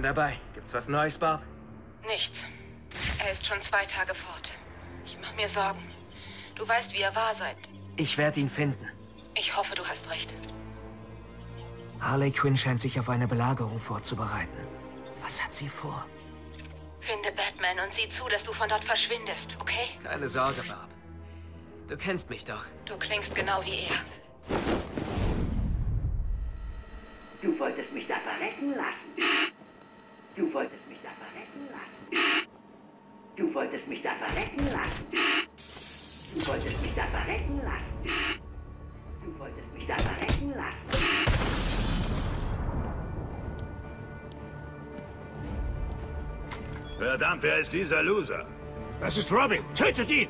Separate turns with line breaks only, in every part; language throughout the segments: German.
Bin dabei. Gibt's was Neues, Bob?
Nichts. Er ist schon zwei Tage fort. Ich mach mir Sorgen. Du weißt, wie er war seit...
Ich werde ihn finden.
Ich hoffe, du hast recht.
Harley Quinn scheint sich auf eine Belagerung vorzubereiten. Was hat sie vor?
Finde Batman und sieh zu, dass du von dort verschwindest, okay?
Keine Sorge, Bob. Du kennst mich doch.
Du klingst genau wie er.
Du wolltest mich da verrecken lassen. Du wolltest mich da verrecken lassen. Du wolltest mich da verrecken lassen. Du wolltest mich da verrecken lassen. Du wolltest mich da verrecken lassen.
Verdammt, wer ist dieser Loser?
Das ist Robin. Tötet ihn!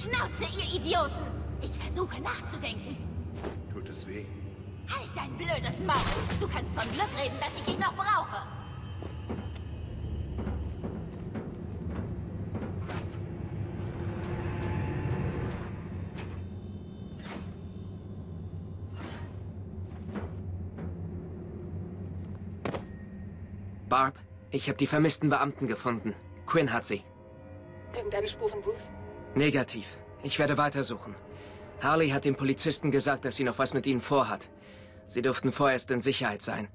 Schnauze, ihr Idioten! Ich versuche nachzudenken.
Tut es weh?
Halt dein blödes Maul! Du kannst von Glück reden, dass ich dich noch brauche.
Barb, ich habe die vermissten Beamten gefunden. Quinn hat sie.
Irgendeine Spur von Bruce?
Negativ. Ich werde weitersuchen. Harley hat den Polizisten gesagt, dass sie noch was mit ihnen vorhat. Sie dürften vorerst in Sicherheit sein.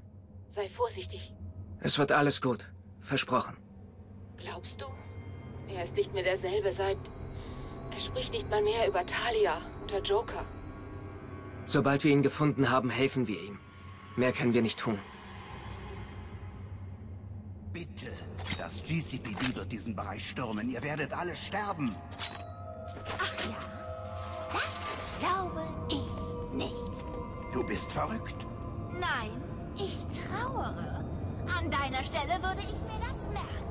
Sei vorsichtig.
Es wird alles gut. Versprochen.
Glaubst du? Er ist nicht mehr derselbe seit... Er spricht nicht mal mehr über Talia und der Joker.
Sobald wir ihn gefunden haben, helfen wir ihm. Mehr können wir nicht tun.
Bitte, das GCPD wird diesen Bereich stürmen. Ihr werdet alle sterben.
Ach ja, das glaube ich nicht.
Du bist verrückt.
Nein, ich trauere. An deiner Stelle würde ich mir das merken.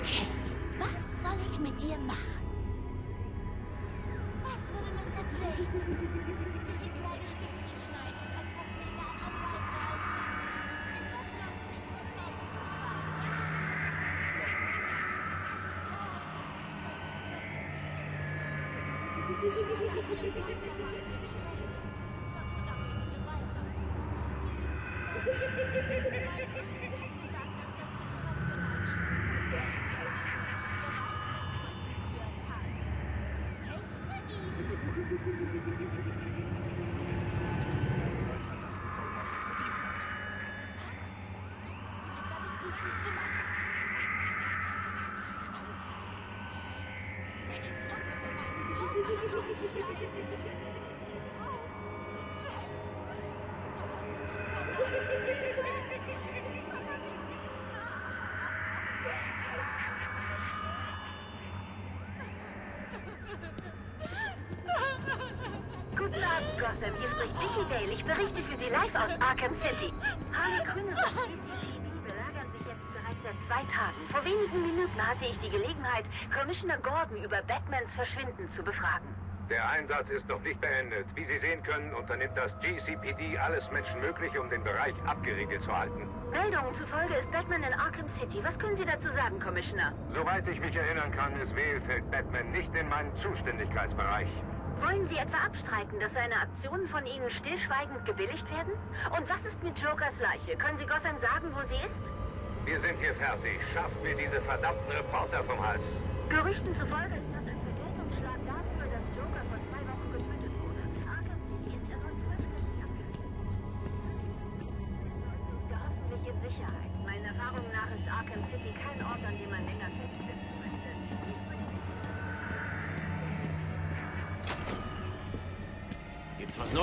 Okay, was soll ich mit dir machen? Jade? Dich in kleine Stückchen schneiden und ein Pastete an Anweisen rausschieben? Ist das lustig, das Mädchenschwein?
Du bist jemand, dein Volk hat das bekommen, was es verdient hat.
Guten Abend, Gotham. Hier spricht Vicky Dale. Ich berichte für Sie live aus Arkham City. Harley Quinn und das GCPD belagern sich jetzt bereits seit zwei Tagen. Vor wenigen Minuten hatte ich die Gelegenheit, Commissioner Gordon über Batmans Verschwinden zu befragen.
Der Einsatz ist noch nicht beendet. Wie Sie sehen können, unternimmt das GCPD alles Menschenmögliche, um den Bereich abgeriegelt zu halten.
Meldungen zufolge ist Batman in Arkham City. Was können Sie dazu sagen, Commissioner?
Soweit ich mich erinnern kann, ist Wehl fällt Batman nicht in meinen Zuständigkeitsbereich.
Wollen Sie etwa abstreiten, dass seine Aktionen von Ihnen stillschweigend gebilligt werden? Und was ist mit Jokers Leiche? Können Sie Gotham sagen, wo sie ist?
Wir sind hier fertig. Schafft mir diese verdammten Reporter vom Hals.
Gerüchten zufolge ist das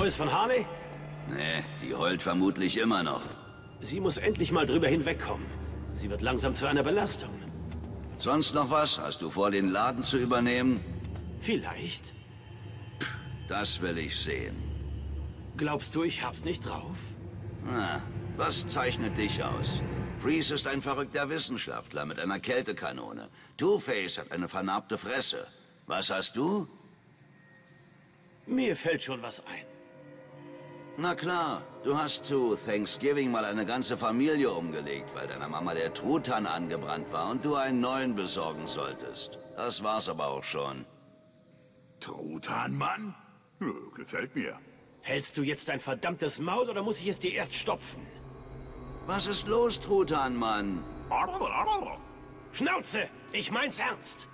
Neues von Harley?
Nee, die heult vermutlich immer noch.
Sie muss endlich mal drüber hinwegkommen. Sie wird langsam zu einer Belastung.
Sonst noch was? Hast du vor, den Laden zu übernehmen?
Vielleicht.
Das will ich sehen.
Glaubst du, ich hab's nicht drauf?
Na, was zeichnet dich aus? Freeze ist ein verrückter Wissenschaftler mit einer Kältekanone. Two-Face hat eine vernarbte Fresse. Was hast du?
Mir fällt schon was ein.
Na klar, du hast zu Thanksgiving mal eine ganze Familie umgelegt, weil deiner Mama der Truthahn angebrannt war und du einen neuen besorgen solltest. Das war's aber auch schon.
Truthahnmann? Ja, gefällt mir.
Hältst du jetzt dein verdammtes Maul oder muss ich es dir erst stopfen?
Was ist los, Truthahnmann?
Schnauze! Ich mein's ernst!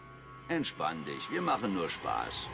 Entspann dich, wir machen nur Spaß.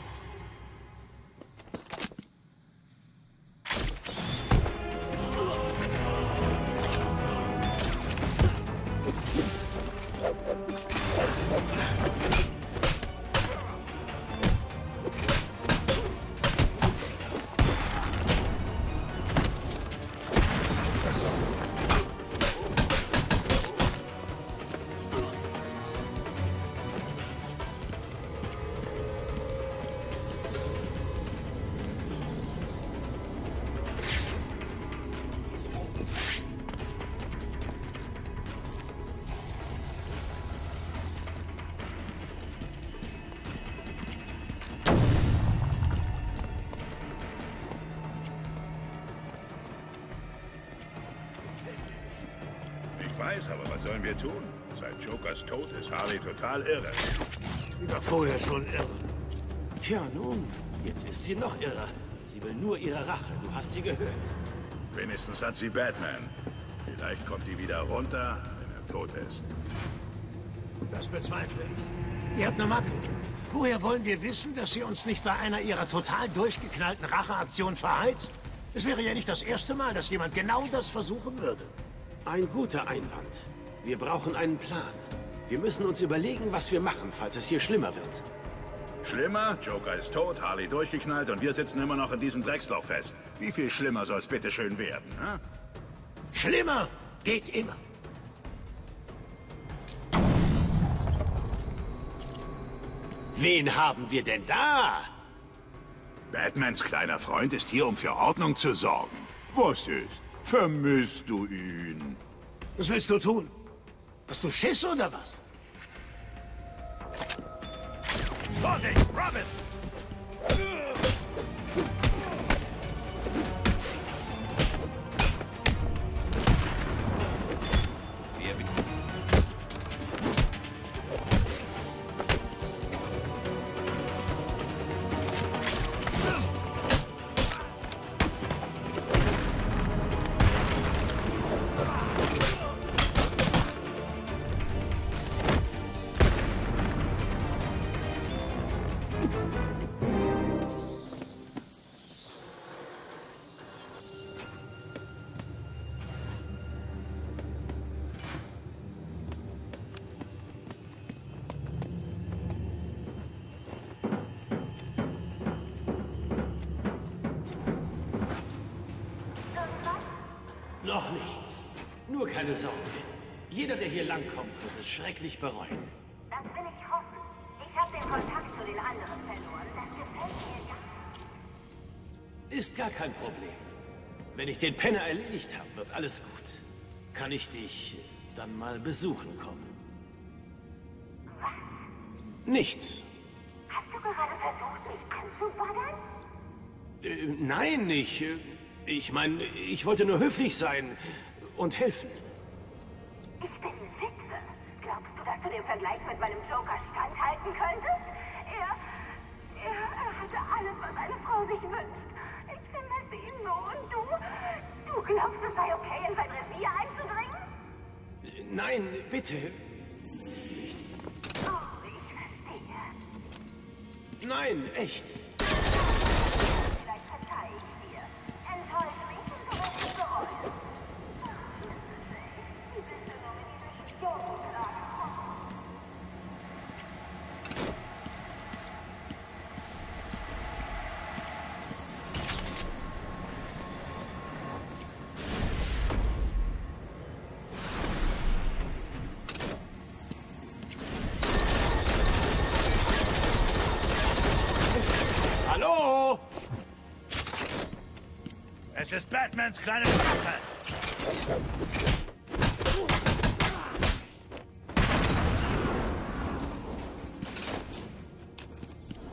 Weiß, aber was sollen wir tun? Seit Jokers Tod ist Harley total irre.
Die war vorher schon irre. Tja, nun, jetzt ist sie noch irrer. Sie will nur ihre Rache. Du hast sie gehört.
Wenigstens hat sie Batman. Vielleicht kommt die wieder runter, wenn er tot ist.
Das bezweifle ich. Ihr habt eine Macke. Woher wollen wir wissen, dass sie uns nicht bei einer ihrer total durchgeknallten Racheaktionen verheizt? Es wäre ja nicht das erste Mal, dass jemand genau das versuchen würde. Ein guter Einwand. Wir brauchen einen Plan. Wir müssen uns überlegen, was wir machen, falls es hier schlimmer wird.
Schlimmer? Joker ist tot, Harley durchgeknallt und wir sitzen immer noch in diesem Drecksloch fest. Wie viel schlimmer soll es bitte schön werden, hä?
Schlimmer geht immer. Wen haben wir denn da?
Batmans kleiner Freund ist hier, um für Ordnung zu sorgen. Was ist? Vermisst du ihn?
Was willst du tun? Hast du Schiss oder was?
Vorsicht, Robin!
Noch nichts. Nur keine Sorge. Jeder, der hier langkommt, wird es schrecklich bereuen.
Das will ich hoffen. Ich habe den Kontakt zu den anderen verloren. Das gefällt mir gar
Ist gar kein Problem. Wenn ich den Penner erledigt habe, wird alles gut. Kann ich dich dann mal besuchen kommen? Nichts.
Hast du gerade versucht, mich anzubaggern?
Äh, nein, ich... äh, Ich meine, ich wollte nur höflich sein und helfen.
Batmans kleine Rache.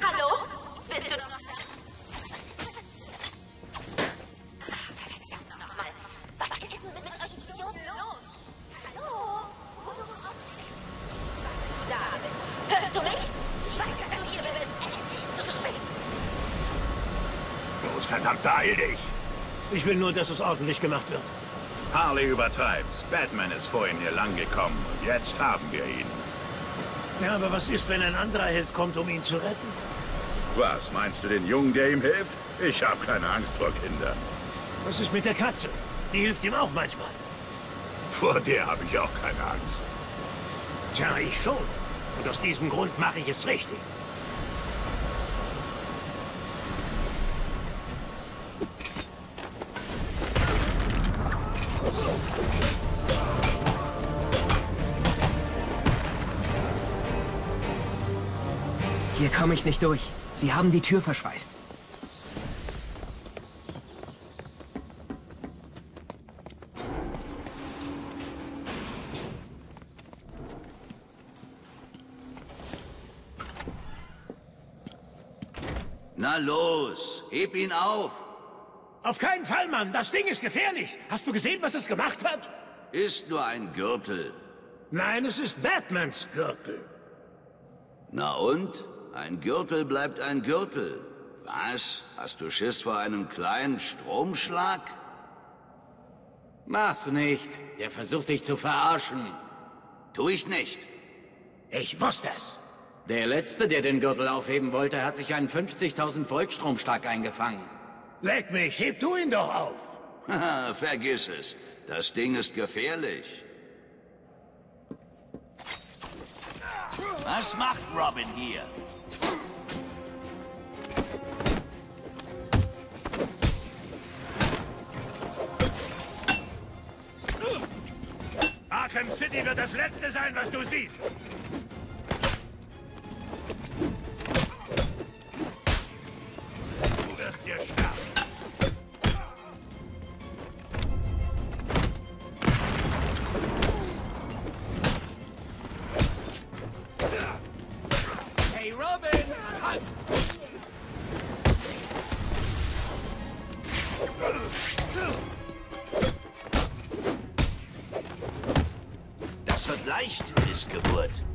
Hallo? Bist du noch. Was ist denn mit euch Idioten los? Hallo? Da, hörst du mich? Ich weiß, dass du hier bist.
Los, verdammt, beeil dich.
Ich will nur, dass es ordentlich gemacht wird.
Harley übertreibt's. Batman ist vorhin hier lang gekommen und jetzt haben wir ihn.
Ja, aber was ist, wenn ein anderer Held kommt, um ihn zu retten?
Was, meinst du den Jungen, der ihm hilft? Ich habe keine Angst vor Kindern.
Was ist mit der Katze? Die hilft ihm auch manchmal.
Vor der habe ich auch keine Angst.
Tja, ich schon. Und aus diesem Grund mache ich es richtig.
Komme ich nicht durch. Sie haben die Tür verschweißt.
Na los, heb ihn auf.
Auf keinen Fall, Mann. Das Ding ist gefährlich. Hast du gesehen, was es gemacht hat?
Ist nur ein Gürtel.
Nein, es ist Batmans Gürtel.
Na und? Ein Gürtel bleibt ein Gürtel. Was? Hast du Schiss vor einem kleinen Stromschlag?
Mach's nicht. Der versucht dich zu verarschen.
Tu ich nicht.
Ich wusste es.
Der Letzte, der den Gürtel aufheben wollte, hat sich einen 50.000 Volt Stromschlag eingefangen.
Leck mich, heb du ihn doch auf.
Haha, vergiss es. Das Ding ist gefährlich. Was macht Robin hier?
Arkham City wird das Letzte sein, was du siehst.
Robin!
Das wird leicht, Missgeburt.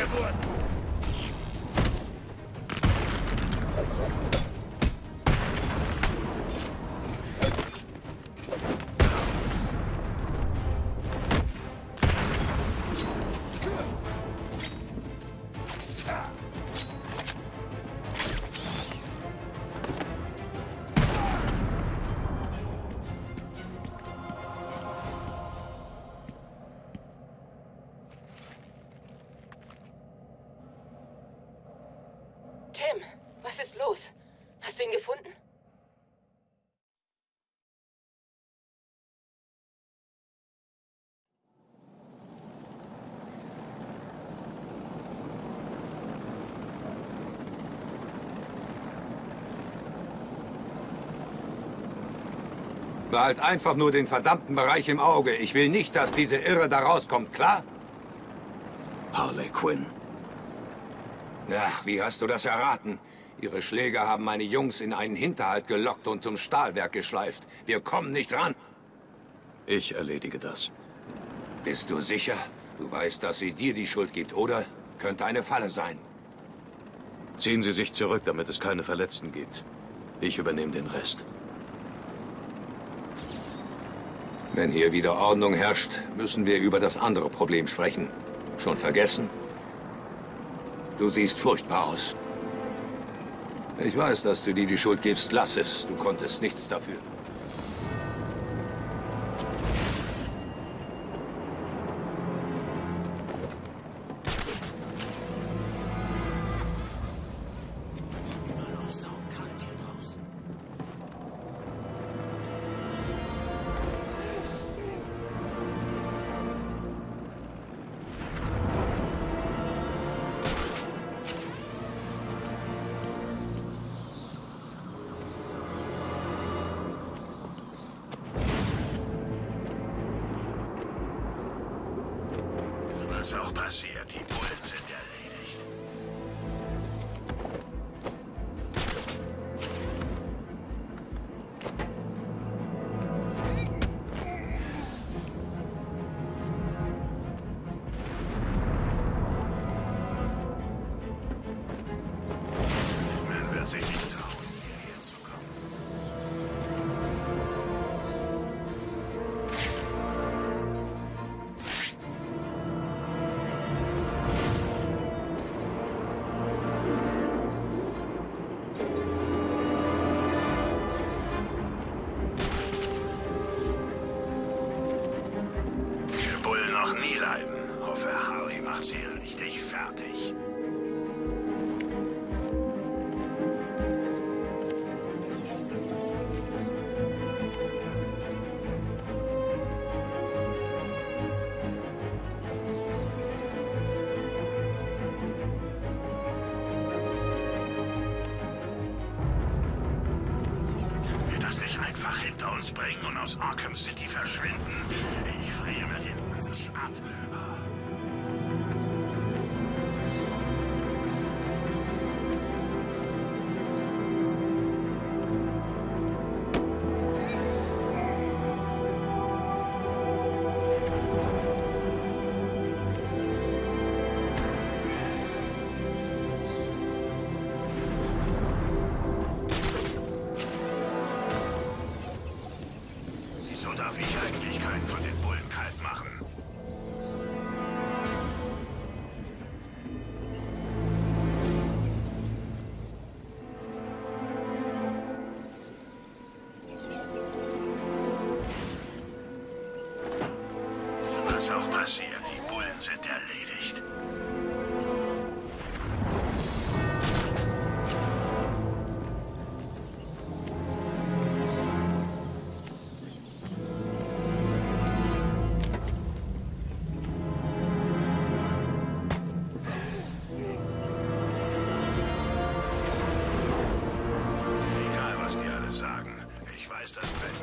Огневод!
Behalt einfach nur den verdammten Bereich im Auge. Ich will nicht, dass diese Irre da rauskommt, klar?
Harley Quinn.
Ja, wie hast du das erraten? Ihre Schläger haben meine Jungs in einen Hinterhalt gelockt und zum Stahlwerk geschleift. Wir kommen nicht ran.
Ich erledige das.
Bist du sicher? Du weißt, dass sie dir die Schuld gibt, oder? Könnte eine Falle sein.
Ziehen Sie sich zurück, damit es keine Verletzten gibt. Ich übernehme den Rest.
Wenn hier wieder Ordnung herrscht, müssen wir über das andere Problem sprechen. Schon vergessen? Du siehst furchtbar aus. Ich weiß, dass du dir die Schuld gibst. Lass es. Du konntest nichts dafür.
Auch passiert, hinter uns bringen und aus Arkham City verschwinden? Ich friere mir den Arsch ab. Was auch passiert, die Bullen sind erledigt. Egal, was die alle sagen. Ich weiß, dass Batman